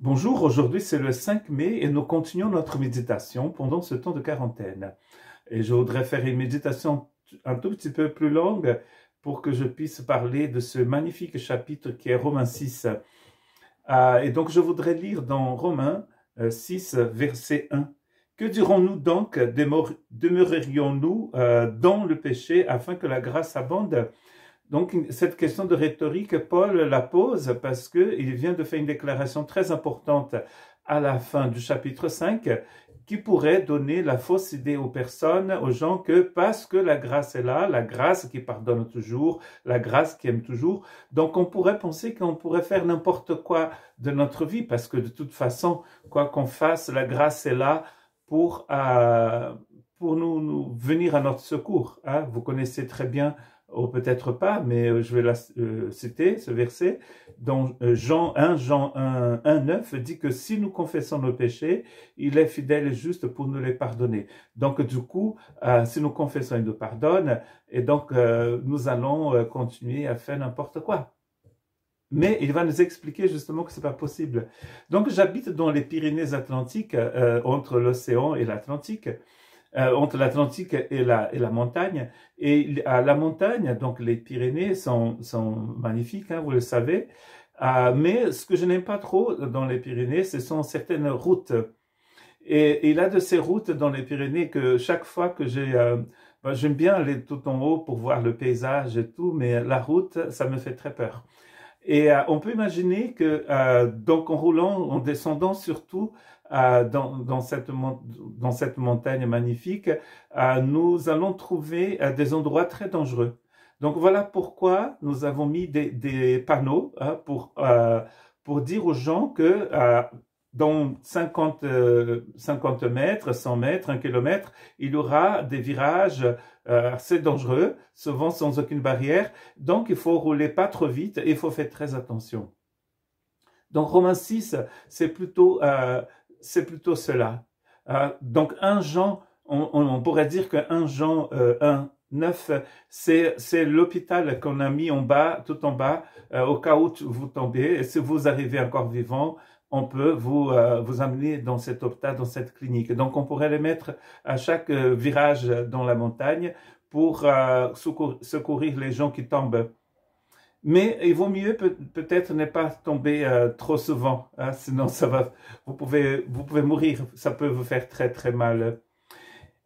Bonjour, aujourd'hui c'est le 5 mai et nous continuons notre méditation pendant ce temps de quarantaine. Et je voudrais faire une méditation un tout petit peu plus longue pour que je puisse parler de ce magnifique chapitre qui est Romains 6. Euh, et donc je voudrais lire dans Romains 6, euh, verset 1. Que dirons-nous donc? Demeurerions-nous euh, dans le péché afin que la grâce abonde? Donc, cette question de rhétorique, Paul la pose parce qu'il vient de faire une déclaration très importante à la fin du chapitre 5 qui pourrait donner la fausse idée aux personnes, aux gens, que parce que la grâce est là, la grâce qui pardonne toujours, la grâce qui aime toujours, donc on pourrait penser qu'on pourrait faire n'importe quoi de notre vie, parce que de toute façon, quoi qu'on fasse, la grâce est là pour, euh, pour nous, venir à notre secours. Hein. Vous connaissez très bien ou peut-être pas, mais euh, je vais la euh, citer, ce verset, dans euh, Jean 1, Jean 1, 1, 9, dit que si nous confessons nos péchés, il est fidèle et juste pour nous les pardonner. Donc, du coup, si nous confessons, il nous pardonne, et donc, nous allons continuer à faire n'importe quoi. Mais il va nous expliquer justement que c'est pas possible. Donc, j'habite dans les Pyrénées-Atlantiques, entre l'océan et l'Atlantique, euh, entre l'Atlantique et la, et la montagne. Et à la montagne, donc les Pyrénées sont, sont magnifiques, hein, vous le savez. Euh, mais ce que je n'aime pas trop dans les Pyrénées, ce sont certaines routes. Et, y a de ces routes dans les Pyrénées que chaque fois que j'ai... Euh, ben, j'aime bien aller tout en haut pour voir le paysage et tout, mais la route, ça me fait très peur. Et euh, on peut imaginer que, euh, donc en roulant, en descendant surtout euh, dans, cette, dans cette montagne magnifique, nous allons trouver des endroits très dangereux. Donc voilà pourquoi nous avons mis des, panneaux hein, pour, pour dire aux gens que dans 50, 50 euh, mètres, 100 mètres, 1 kilomètre, il y aura des virages euh, assez dangereux, souvent sans aucune barrière. Donc, il faut rouler pas trop vite et il faut faire très attention. Donc, Romains 6, c'est plutôt, euh, c'est plutôt cela. donc, un Jean, on, pourrait dire que 1 Jean 1, 9, c'est, l'hôpital qu'on a mis en bas, tout en bas, au cas où vous tombez. Et si vous arrivez encore vivant, on peut vous, euh, vous amener dans cet hôpital, dans cette clinique. Donc, on pourrait les mettre à chaque euh, virage dans la montagne pour euh, secourir, les gens qui tombent. Mais il vaut mieux peut-être ne pas tomber trop souvent, hein, sinon ça va, vous pouvez, vous pouvez mourir, ça peut vous faire très très mal.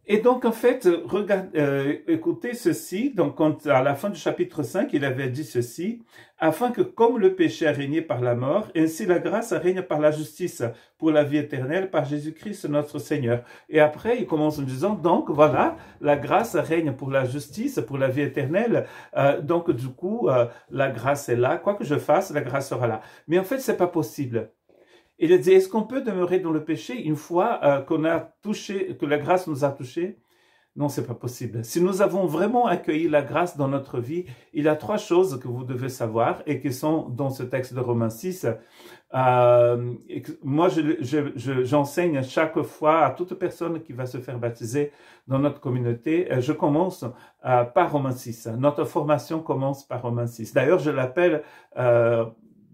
Et donc, en fait, regarde, euh, écoutez ceci. Donc, quand, à la fin du chapitre 5, il avait dit ceci, afin que comme le péché a régné par la mort, ainsi la grâce règne par la justice pour la vie éternelle par Jésus-Christ notre Seigneur. Et après, il commence en disant, donc voilà, la grâce règne pour la justice, pour la vie éternelle. Euh, donc, du coup, euh, la grâce est là. Quoi que je fasse, la grâce sera là. Mais en fait, c'est pas possible. Il dit, est-ce qu'on peut demeurer dans le péché une fois euh, qu'on a touché, que la grâce nous a touchés? Non, c'est pas possible. Si nous avons vraiment accueilli la grâce dans notre vie, il y a trois choses que vous devez savoir et qui sont dans ce texte de Romains 6. Euh, moi, j'enseigne je, je, chaque fois à toute personne qui va se faire baptiser dans notre communauté. Euh, je commence par Romains 6. Notre formation commence par Romains 6. D'ailleurs, je l'appelle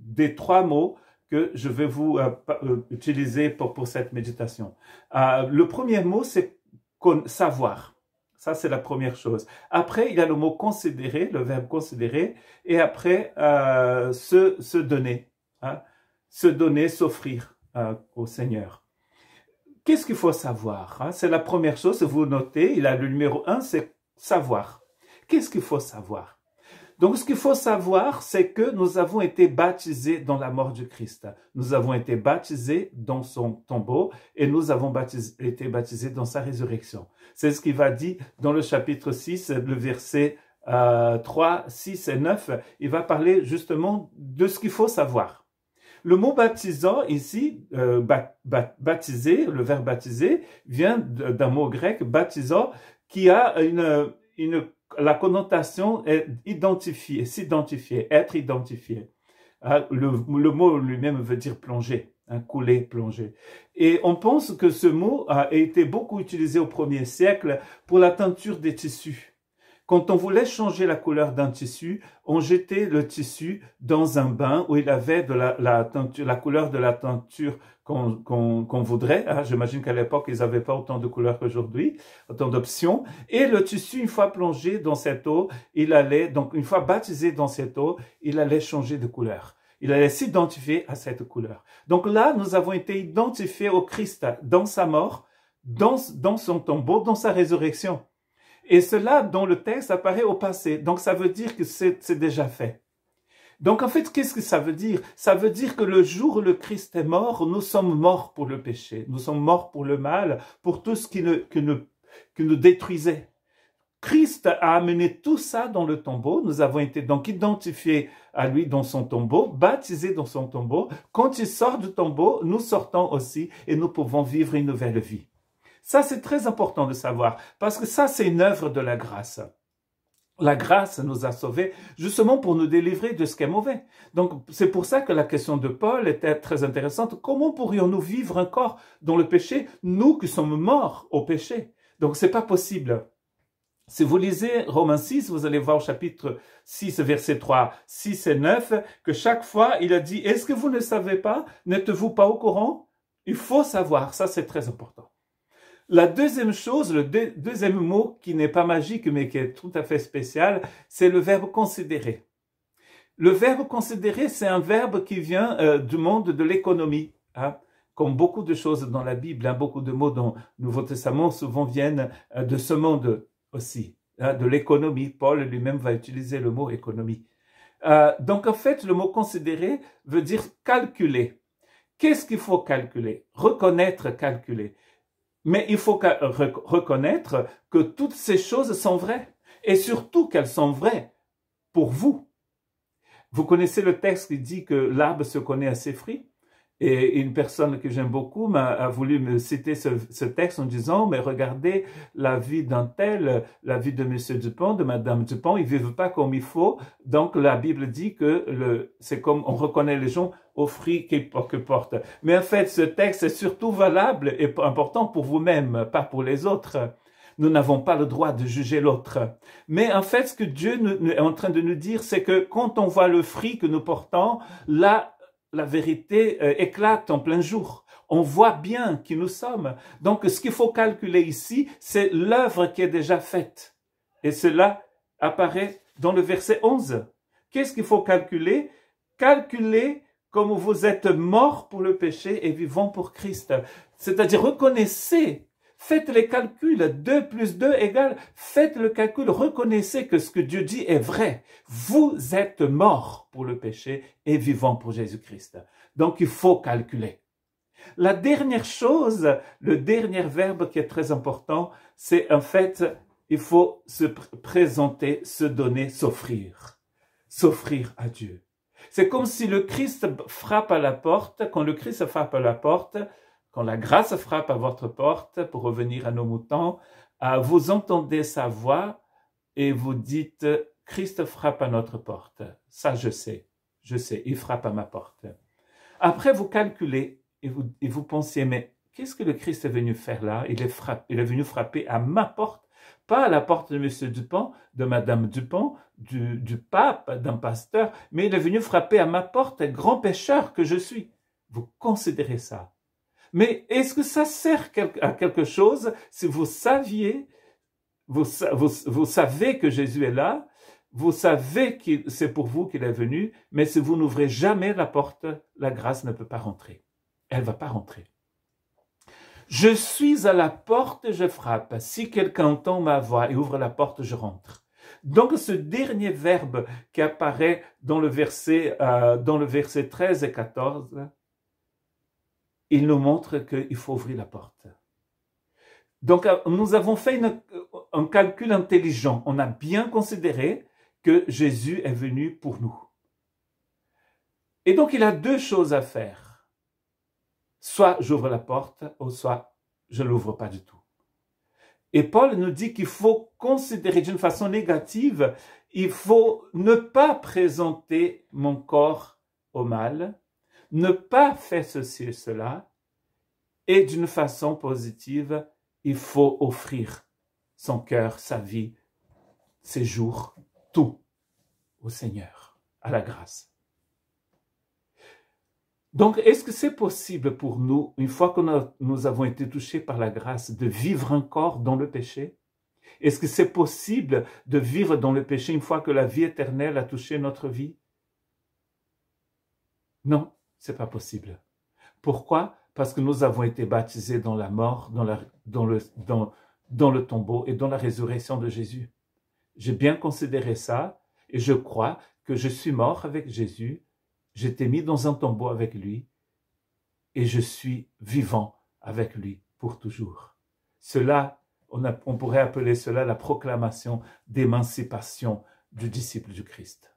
des trois mots que je vais vous euh, euh, utiliser pour, pour, cette méditation. Euh, le premier mot, c'est savoir. Ça, c'est la première chose. Après, il y a le mot considérer, le verbe considérer, et après, se, donner. Hein, se donner, s'offrir au Seigneur. Qu'est-ce qu'il faut savoir hein? C'est la première chose, vous notez, il a le numéro un, c'est savoir. Qu'est-ce qu'il faut savoir? Donc, ce qu'il faut savoir, c'est que nous avons été baptisés dans la mort du Christ. Nous avons été baptisés dans son tombeau et nous avons été baptisés dans sa résurrection. C'est ce qu'il va dire dans le chapitre 6, le verset 3, 6 et 9. Il va parler justement de ce qu'il faut savoir. Le mot baptisant ici, euh, baptiser, le verbe baptiser, vient d'un mot grec, baptisant, qui a une, une la connotation est identifier, s'identifier, être identifié. Ah, le, mot lui-même veut dire plonger, hein, couler, plonger. Et on pense que ce mot a été beaucoup utilisé au premier siècle pour la teinture des tissus. Quand on voulait changer la couleur d'un tissu, on jetait le tissu dans un bain où il avait de la, la, teinture, la couleur de la teinture qu'on voudrait. Hein. J'imagine qu'à l'époque, ils n'avaient pas autant de couleurs qu'aujourd'hui, autant d'options. Et le tissu, une fois plongé dans cette eau, il allait, donc une fois baptisé dans cette eau, il allait changer de couleur. Il allait s'identifier à cette couleur. Donc là, nous avons été identifiés au Christ dans sa mort, dans, dans son tombeau, dans sa résurrection. Et cela, dans le texte, apparaît au passé. Donc ça veut dire que c'est déjà fait. Donc en fait, qu'est-ce que ça veut dire? Ça veut dire que le jour où le Christ est mort, nous sommes morts pour le péché, nous sommes morts pour le mal, pour tout ce qui nous, nous détruisait. Christ a amené tout ça dans le tombeau. Nous avons été donc identifiés à lui dans son tombeau, baptisés dans son tombeau. Quand il sort du tombeau, nous sortons aussi et nous pouvons vivre une nouvelle vie. Ça, c'est très important de savoir parce que ça, c'est une œuvre de la grâce. La grâce nous a sauvés justement pour nous délivrer de ce qui est mauvais. Donc c'est pour ça que la question de Paul était très intéressante. Comment pourrions-nous vivre encore dans le péché, nous qui sommes morts au péché? Donc c'est pas possible. Si vous lisez Romains 6, vous allez voir au chapitre 6, verset 3, 6 et 9, que chaque fois il a dit, est-ce que vous ne savez pas? N'êtes-vous pas au courant Il faut savoir, ça c'est très important. La deuxième chose, le deuxième mot qui n'est pas magique mais qui est tout à fait spécial, c'est le verbe considérer. Le verbe considérer, c'est un verbe qui vient euh, du monde de l'économie. Hein. Comme beaucoup de choses dans la Bible, hein, beaucoup de mots dans le Nouveau Testament souvent viennent euh, de ce monde aussi, hein, de l'économie. Paul lui-même va utiliser le mot économie. Euh, donc en fait, le mot considérer veut dire calculer. Qu'est-ce qu'il faut calculer? Reconnaître, calculer. Mais il faut reconnaître que toutes ces choses sont vraies et surtout qu'elles sont vraies pour vous. Vous connaissez le texte qui dit que l'arbre se connaît à ses fruits? Et une personne que j'aime beaucoup m'a voulu me citer ce, texte en disant, mais regardez la vie d'un tel, la vie de Monsieur Dupont, de Madame Dupont, ils vivent pas comme il faut. Donc la Bible dit que c'est comme on reconnaît les gens aux fruits qu'ils portent. Mais en fait, ce texte est surtout valable et important pour vous-même, pas pour les autres. Nous n'avons pas le droit de juger l'autre. Mais en fait, ce que Dieu est en train de nous dire, c'est que quand on voit le fruit que nous portons, là, la vérité euh, éclate en plein jour. On voit bien qui nous sommes. Donc, ce qu'il faut calculer ici, c'est l'œuvre qui est déjà faite. Et cela apparaît dans le verset 11. Qu'est-ce qu'il faut calculer? Calculer comme vous êtes mort pour le péché et vivant pour Christ. C'est-à-dire, reconnaissez Faites les calculs. 2 plus 2 égale, faites le calcul. Reconnaissez que ce que Dieu dit est vrai. Vous êtes mort pour le péché et vivant pour Jésus-Christ. Donc il faut calculer. La dernière chose, le dernier verbe qui est très important, c'est en fait, il faut se présenter, se donner, s'offrir. S'offrir à Dieu. C'est comme si le Christ frappe à la porte. Quand le Christ frappe à la porte, quand la grâce frappe à votre porte, pour revenir à nos moutons, euh, vous entendez sa voix et vous dites, Christ frappe à notre porte. Ça, je sais, je sais, il frappe à ma porte. Après, vous calculez et vous, pensez, mais qu'est-ce que le Christ est venu faire là? Il est, il est venu frapper à ma porte, pas à la porte de M. Dupont, de Mme Dupont, du, du pape, d'un pasteur, mais il est venu frapper à ma porte, grand pécheur que je suis. Vous considérez ça. Mais est-ce que ça sert à quelque chose si vous saviez, vous, vous, savez que Jésus est là, vous savez que c'est pour vous qu'il est venu, mais si vous n'ouvrez jamais la porte, la grâce ne peut pas rentrer. Elle va pas rentrer. Je suis à la porte, je frappe. Si quelqu'un entend ma voix et ouvre la porte, je rentre. Donc ce dernier verbe qui apparaît dans le verset, euh, dans le verset 13 et 14, il nous montre qu'il faut ouvrir la porte. Donc, euh, nous avons fait un calcul intelligent. On a bien considéré que Jésus est venu pour nous. Et donc, il a deux choses à faire. Soit j'ouvre la porte, ou soit je ne l'ouvre pas du tout. Et Paul nous dit qu'il faut considérer d'une façon négative, il faut ne pas présenter mon corps au mal, ne pas faire ceci et cela, et d'une façon positive, il faut offrir son cœur, sa vie, ces jours tout au Seigneur, à la grâce. Donc, est-ce que c'est possible pour nous, une fois que nous avons été touchés par la grâce, de vivre encore dans le péché? Est-ce que c'est possible de vivre dans le péché une fois que la vie éternelle a touché notre vie? Non, c'est pas possible. Pourquoi? Parce que nous avons été baptisés dans la mort, dans, le, tombeau et dans la résurrection de Jésus. J'ai bien considéré ça et je crois que je suis mort avec Jésus j'étais mis dans un tombeau avec lui et je suis vivant avec lui pour toujours. Cela, on pourrait appeler cela la proclamation d'émancipation du disciple du Christ.